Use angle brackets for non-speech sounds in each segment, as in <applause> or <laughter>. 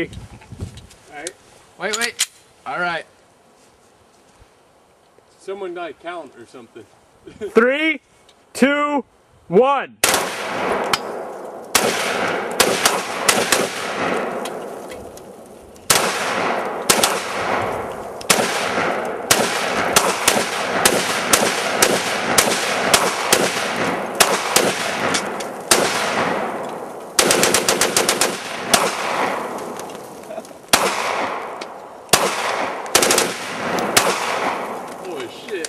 Alright. Wait, wait. All right. Someone like count or something. Three, two, one. Holy shit.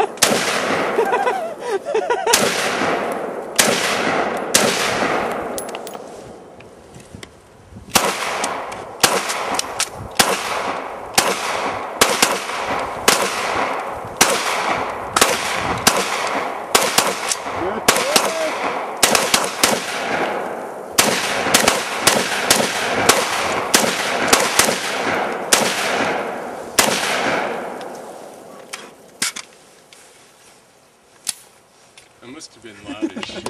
That must have been loud as shit.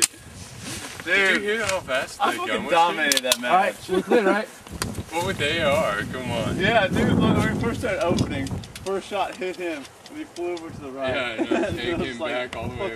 Dude, Did you hear how fast the I gun fucking dominated that All right. match. We're clear, right? <laughs> What they are. Come on. Yeah, dude, look, when we first started opening, first shot hit him, and he flew over to the right. Yeah, I know. <laughs> Take him like, back all the way over